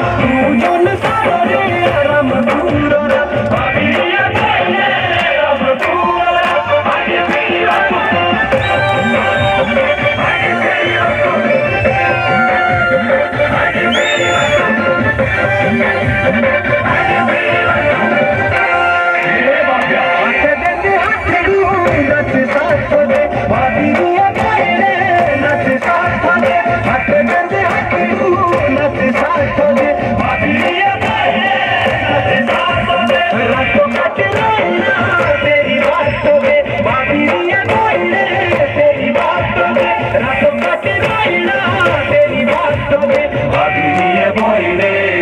Lord. Moine.